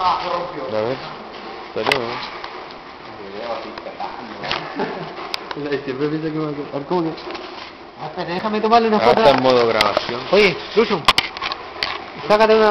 Ah, se rompió. A ver. Salió, ¿no? Siempre piensa que me va a quedar. ¿Cómo que? Ah, espera, déjame tomarle una Ahora foto. está en modo grabación. Oye, Lucho, sácate una,